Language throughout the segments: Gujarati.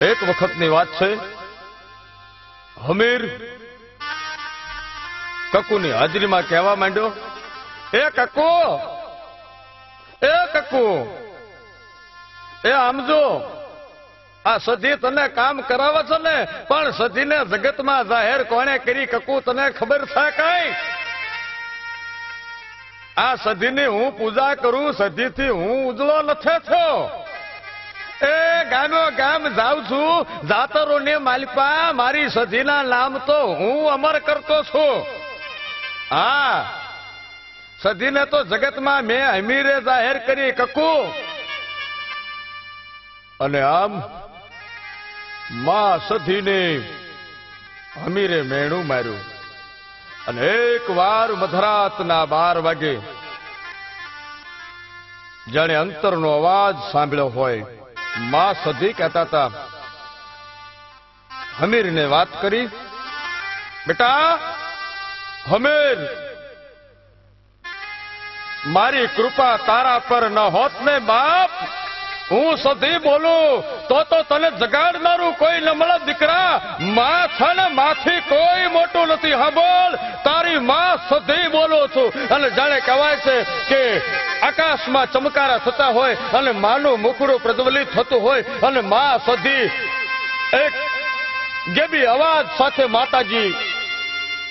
એક વખતની વાત છે, હમીર કકુની હાજરીમાં કહેવા માંડ્યો, એ કકુ એ કકુ, એ આમજો આ સધી તને કામ કરાવે છે ને, પણ સધીને જગતમાં જાહેર કોણે કરી કકુ, તને ખબર છે કઈ? આ સધીની હું પૂજા કરું, સધીથી હું ઉજળો નથી થયો. એ ગામો ગામ જાઉં છું. જાતરો ને માલપા, મારી સધીના નામ તો હું અમર કરતો છું. હા. સધીને તો જગતમાં મેં અમીરે જાહેર કરી કકુ. અને આમ માં સધીને અમીરે મેણું માર્યું. અને એક વાર મધરાતના બાર વાગે, જાણે અંતરનો અવાજ સાંભળ્યો હોય માં સધી કહેતા હતા. હમીરને વાત કરી, બેટા, હમીર, મારી કૃપા તારા પર ન હોત ને બાપ હું સધી બોલું, તો તો તને જગાડનારું કોઈ નમળા દીકરા માં છે ને માથી કોઈ મોટું નથી. હા બોલ, તારી માં સધી બોલું છું. અને જાણે કહેવાય છે કે આકાશમાં ચમકારા થતા હોય અને માનું મુખડું પ્રજ્વલિત થતું હોય અને માં સધી એક ગેબી અવાજ સાથે માતાજી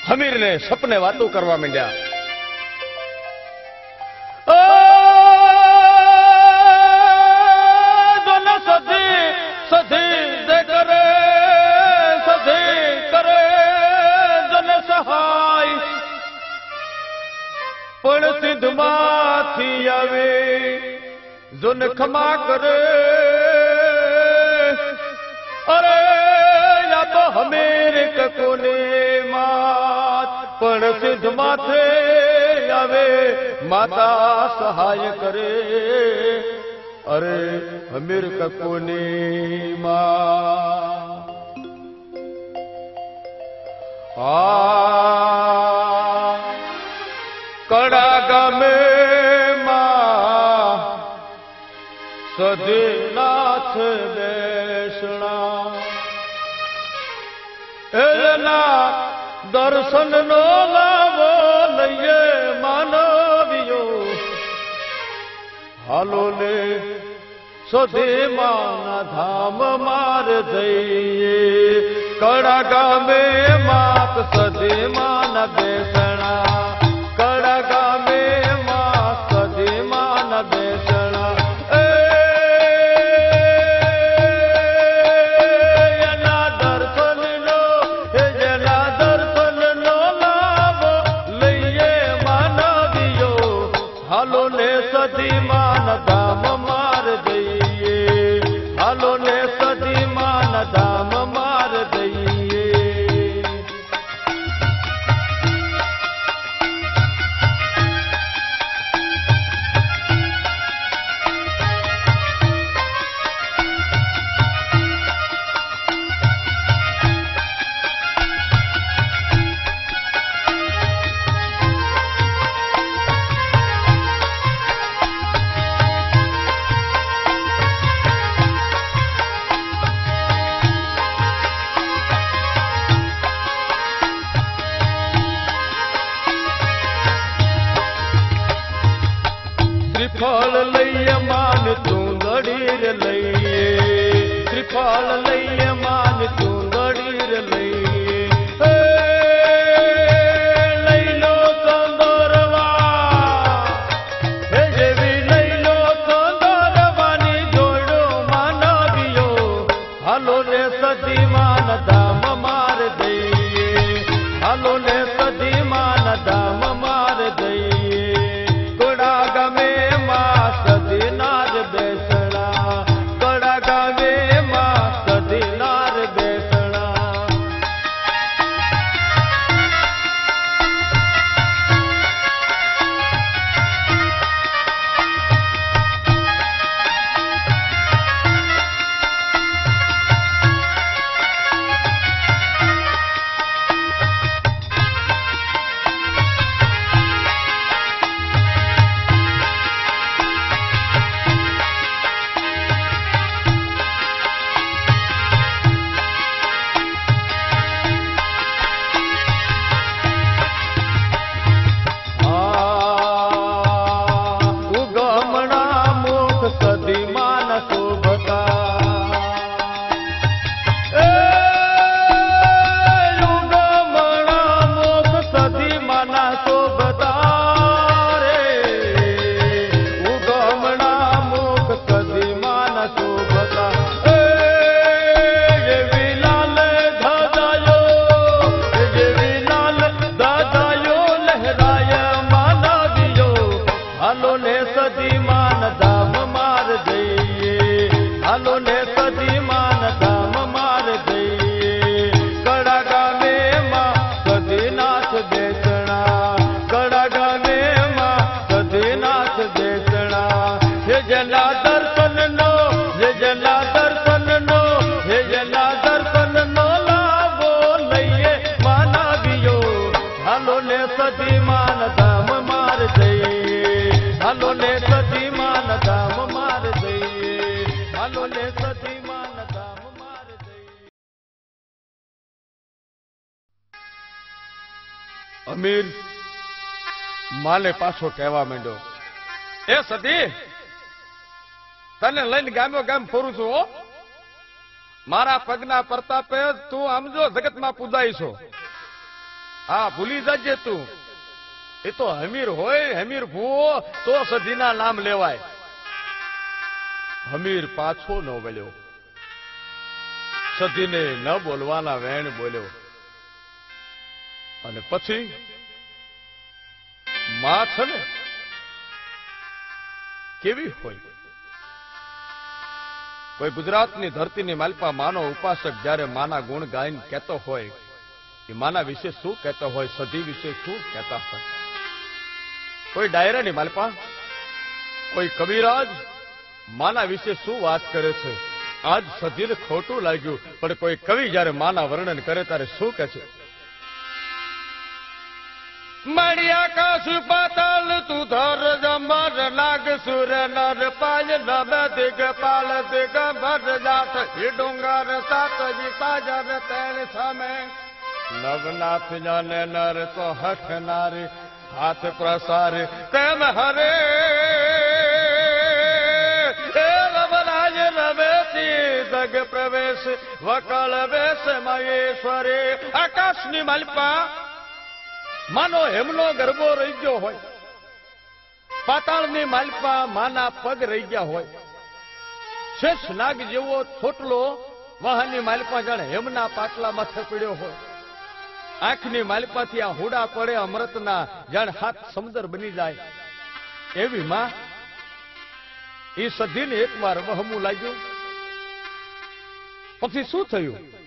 હમીરને સપને વાતો કરવા માંડ્યા. જન ક્ષમા કરે. અરે, યા તો હમીર કકોને માત? પણ સિદ્ધ માથે આવે, માતા સહાય કરે. અરે, હમીર કકોને માં આ એના દર્શન નો લાવો લઈએ માનવીઓ. હાલો લે, સધી માના ધામ માર જઈએ. કડા ગામે માત સધી માના બેસણા. હાલો રે સતી માન અમીર માલે પાછો કહેવા માંડ્યો. એ સતી તને લઈને ગામો ગામ ફરું છું મારા પગના પ્રતાપે તું સમજો જગતમાં પૂજાય છો. હા, ભૂલી જજે તું. એ તો હમીર હોય, હમીર ભૂવો, તો સધીના નામ લેવાય. હમીર પાછો ન વળ્યો. સધીને ન બોલવાના વેણ બોલ્યો. અને પછી માં છે ને, કેવી હોય? કોઈ ગુજરાતની ધરતીની માલપા માનો ઉપાસક જ્યારે માના ગુણ ગાયન કહેતો હોય, એ માના વિશે શું કહેતો હોય, સધી વિશે શું કહેતા હોય? કોઈ ડાયરાની માલપા? કોઈ કવિરાજ? માના વિશે શું વાત કરે છે? આજ સધીને ખોટું લાગ્યું, પણ કોઈ કવિ જ્યારે માના વર્ણન કરે ત્યારે શું કહે છે? મળ્યા કાશુ પાતાલ, તું ધર જમર નાગ સુર નર પાલ નબ દિગપાલ દિગંબર જાત, હિ ડુંગર સાતજી સાજર તેણ સામે. નવનાથ જાને નર તો હઠ નારી, હાથ પ્રસાર તેમ હરે? જગ પ્રવેશ, વકળ વેશ મહેશ્વરે, આકાશની માલપા માનો હેમનો ગરબો રહી ગયો હોય. પાતાળની માલપા માના પગ રહી ગયા હોય. શેષ નાગ જેવો છોટલો વાહનની માલપા જાણે હેમના પાટલા માથે હોય. આંખની માલપાથી આ હુડા પડે અમૃતના જાણે હાથ સમુદર બની જાય. એવી માં એ સધીને એકવાર વહમું લાગ્યું. પછી શું થયું?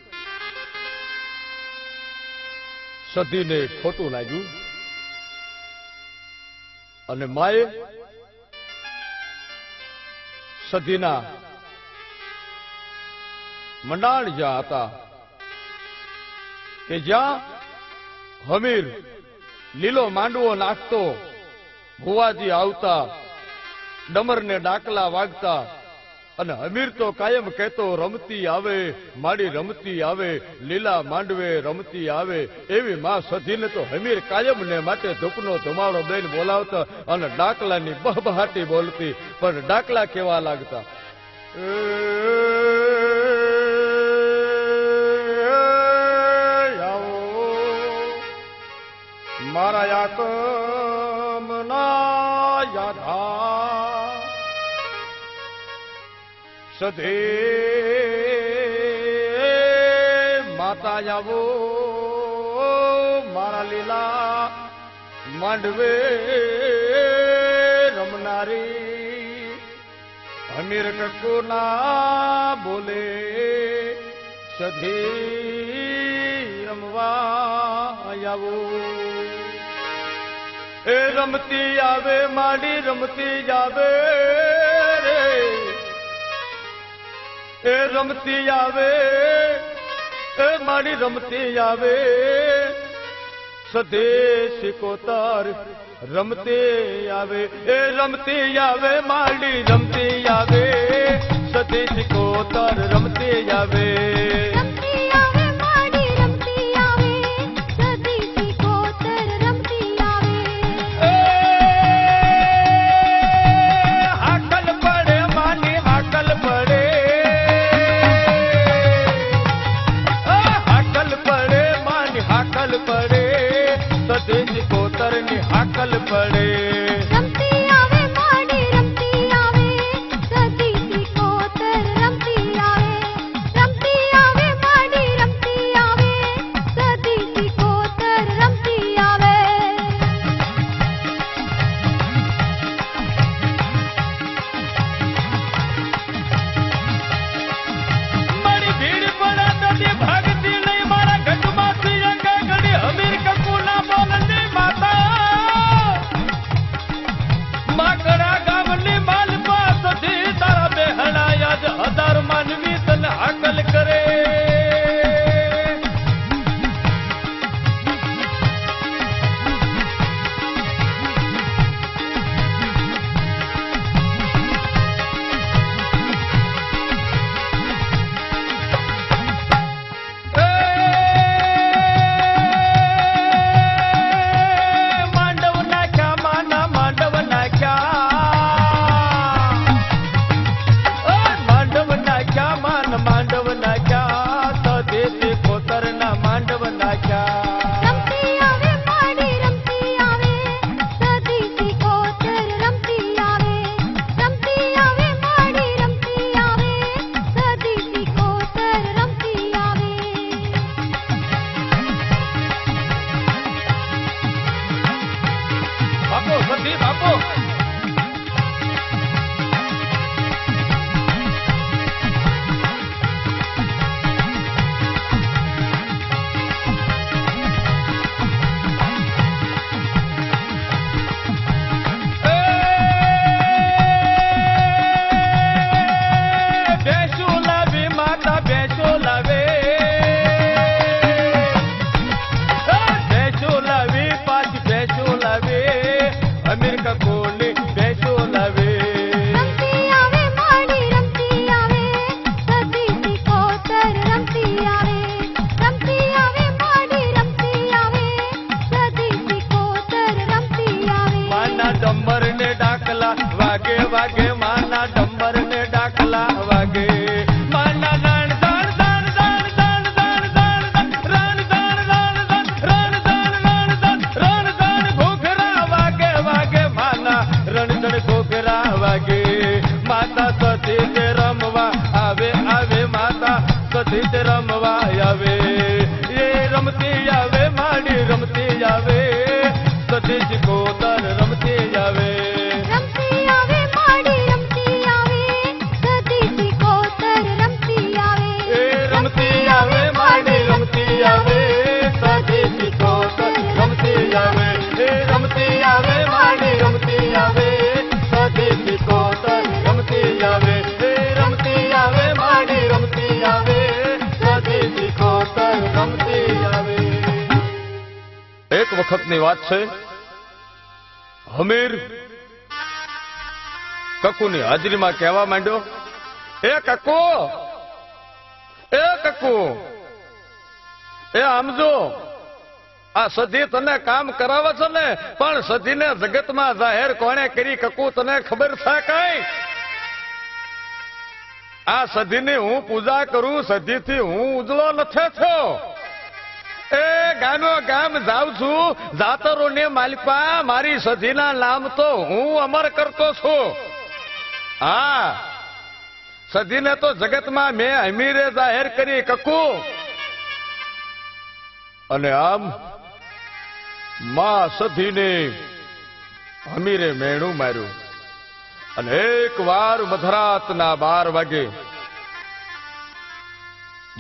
સધીને ખોટું લાગ્યું. અને માએ સધીના મંડાણ જ્યાં હતા, કે જ્યાં હમીર લીલો માંડવો નાખતો, ભુવાજી આવતા, ડમરને ડાકલા વાગતા અને હમીર તો કાયમ કહેતો રમતી આવે માડી રમતી આવે લીલા માંડવે રમતી આવે એવી માં સધીને તો હમીર કાયમ ને માટે ધૂપનો ધુમાડો દઈને બોલાવતા અને ડાકલાની બહબહાટી બોલતી પણ ડાકલા કેવા લાગતા મારા યાકમ ના યાધા સધે માતા જાવો મારા લીલા માંડવે રમનારી. અમીર કકો ના બોલે સધે રમવા આવો. એ રમતી આવે, માડી રમતી જાવે એ રમતી આવે, એ મારી રમતી આવે. સ્વદેશી કોતર રમતી આવે, એ રમતી આવે માડી રમતી આવે. સ્વદેશી કોતર રમતી આવે. Go. વખતની વાત છે? હમીર કકુની હાજરીમાં કહેવા માંડ્યો, એ કકુ એ કકુ, એ આમજો, આ સધી તને કામ કરાવે છે ને, પણ સધીને જગતમાં જાહેર કોણે કરી કકુ તને ખબર છે કઈ? આ સધીની હું પૂજા કરું, સધીથી હું ઉજળો નથી થયો. એ ગામો ગામ જાઉં છું. જાતરો ને માલિપા, મારી સધીના નામ તો હું અમર કરતો છું. હા. સધીને તો જગતમાં મેં અમીરે જાહેર કરી કકુ. અને આમ માં સધીને અમીરે મેણું માર્યું. અને એક વાર મધરાતના બાર વાગે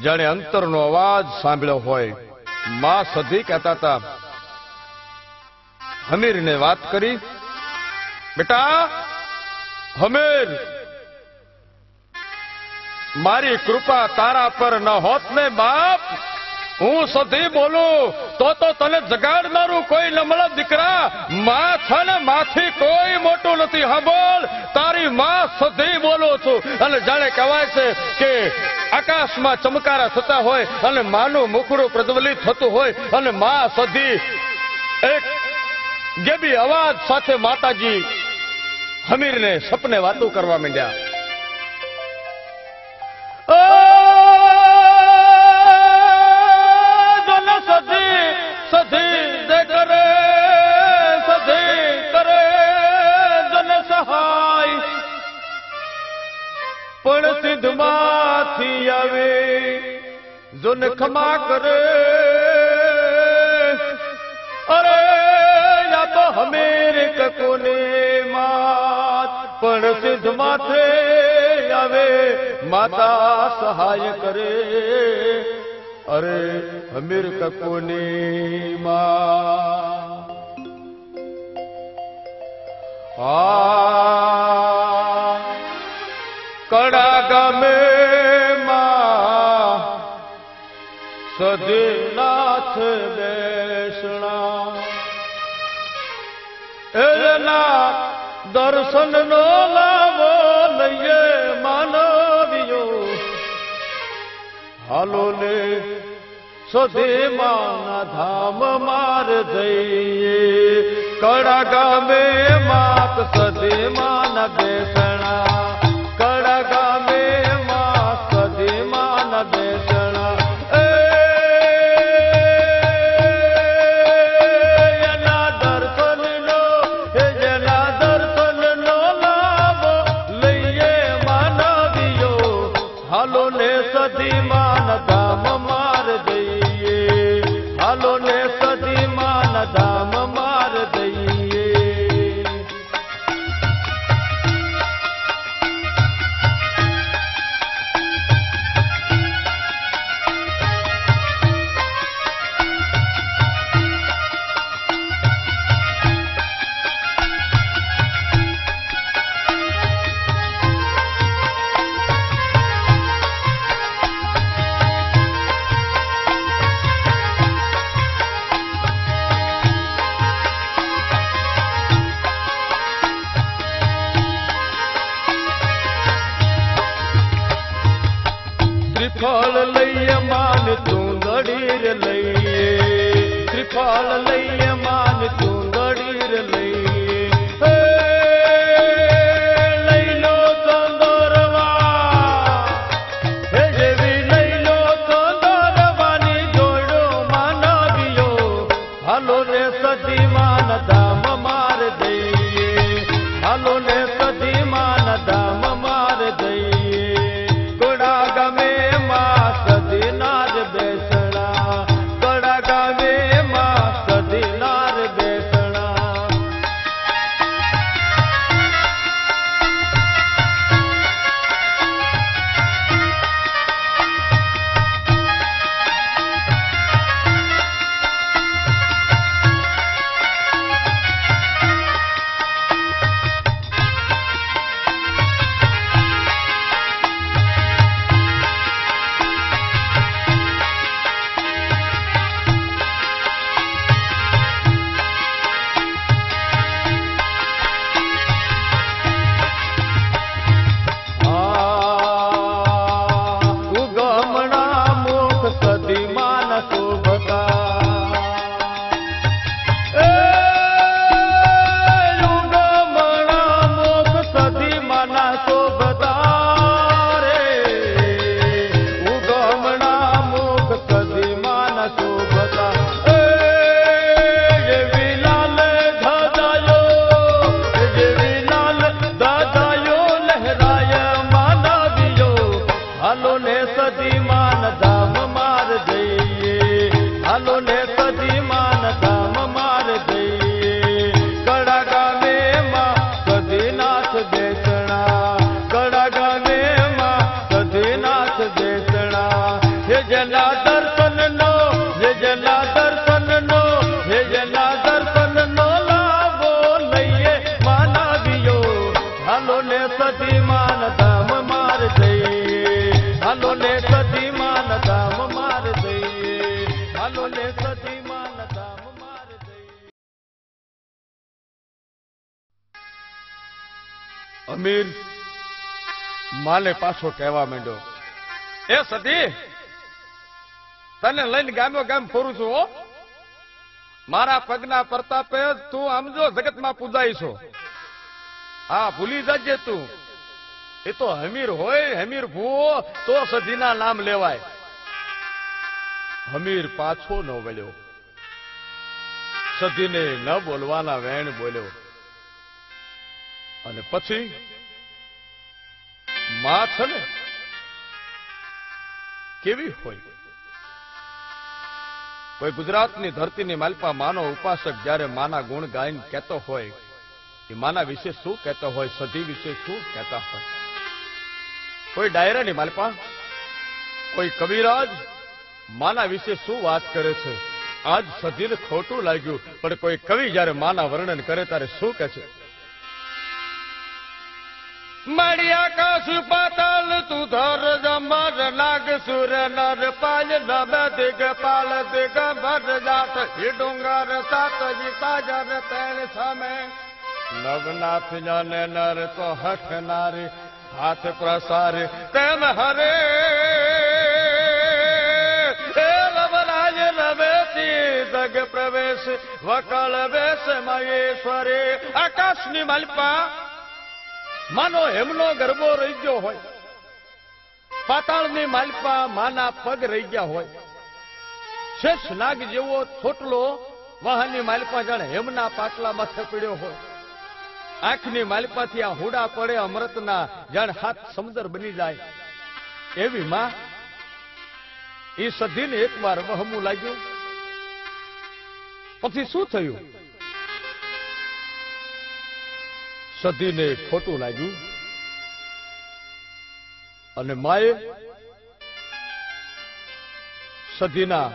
જાણે અંતરનો અવાજ સાંભળ્યો હોય. માં સધી કહેતા હતા. હમીરને વાત કરી, બેટા, હમીર, મારી કૃપા તારા પર ન હોત ને બાપ હું સધી બોલું, તો તો તને જગાડનારું કોઈ નમળા દીકરા માં છે ને માથી કોઈ મોટું નથી. સાંભળ તારી માં સધી બોલું છું. અને જાણે કહેવાય છે કે આકાશમાં ચમકારા થતા હોય અને માનું મુખડું પ્રજ્વલિત થતું હોય અને માં સધી એક ગેબી અવાજ સાથે માતાજી હમીરને સપને વાતો કરવા માંડ્યા. પણ સિદ્ધમાંથી આવે, જુન ખમા કરે. અરે યા તો હમીર કકોને માત, પણ સિદ્ધ માથે આવે, માતા સહાય કરે. અરે, હમીર કકોને માં આ દર્શન નો લાવો લઈએ માનવીઓ. હાલો ને સદે માના ધામ માર જઈએ. કડા ગામે માત સદે માન બેસણા. હાલો ને સદી માન ધામ માર દઈએ. હાલો માલે પાછો કહેવા માંડ્યો. એ સતી, તને લઈને ગામો ગામ ફરું છું મારા પગના પ્રતાપે તું આમજો જગતમાં પૂજાય છો. હા, ભૂલી જજે તું. એ તો હમીર હોય, હમીર ભૂવો, તો સધીના નામ લેવાય. હમીર પાછો ન વળ્યો. સધીને ન બોલવાના વેણ બોલ્યો. અને પછી માં કેવી હોય? કોઈ ગુજરાતની ધરતીની માલપા માનો ઉપાસક જ્યારે માના ગુણ ગાયન કહેતો હોય, એ માના વિશે શું કહેતો હોય, સધી વિશે શું કહેતા હોય? કોઈ ડાયરાની માલપા? કોઈ કવિરાજ માના વિશે શું વાત કરે છે? આજ સધીને ખોટું લાગ્યું, પણ કોઈ કવિ જ્યારે માના વર્ણન કરે ત્યારે શું કહે છે? મળી આકાશ પાતાલ, તું ધર જમર નાગ, સુર નર પાલ, નબ દિગ પાલ દિગંબર જાત, હિ ડુંગર સાતજી સાજર તેણ સમે. નવનાથ જાને નર તો હઠ નારે, હાથ પ્રસાર, તેમ હરે. દગ પ્રવેશ, વકળ વેશ મહેશ્વરે, આકાશની માલપા માનો હેમનો ગરબો રહી ગયો હોય. પાતાળની માલપા માના પગ રહી ગયા હોય. શેષ નાગ જેવો થોટલો વાહનની માલપા જાણે હેમના પાટલા માથે હોય. આંખની માલપાથી આ હુડા પડે અમૃતના જાણે હાથ સમુદર બની જાય. એવી માં એ સધીને એકવાર વહમું લાગ્યું. પછી શું થયું? સધીને ખોટું લાગ્યું. અને માએ સધીના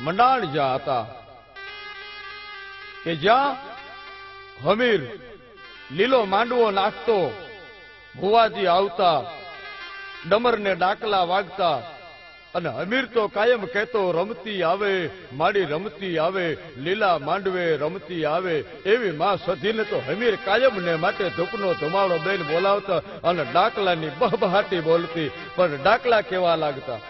મંડાણ જ્યાં હતા કે જ્યાં હમીર લીલો માંડવો નાખતો, ભુવાજી આવતા, ડમરને ડાકલા વાગતા અને હમીર તો કાયમ કહેતો રમતી આવે માડી રમતી આવે લીલા માંડવે રમતી આવે એવી માં સધીને તો હમીર કાયમ ને માટે ધૂપનો ધુમાડો બેન બોલાવતા અને ડાકલાની બહબહાટી બોલતી પણ ડાકલા કેવા લાગતા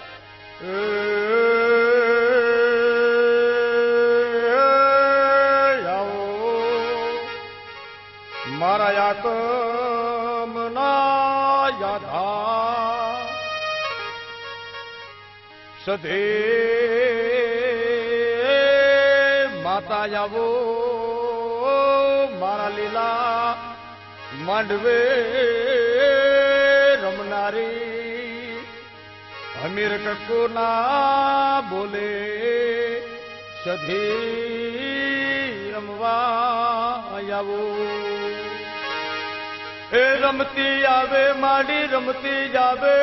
મારા મારા યાતમના યાધા સધે માતા આવો, મારા લીલા માંડવે રમનારી અમીર કકો ના બોલે સધી રમવા આવો. એ રમતી આવે, માડી રમતી જાવે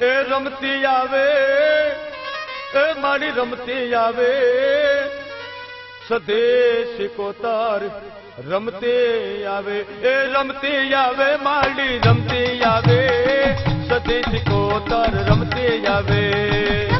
એ રમતી આવે, એ મારી રમતી આવે. સદેશ કોતાર રમતી આવે, એ રમતી આવે માડી રમતી આવે. સદેશ કોતાર રમતી આવે.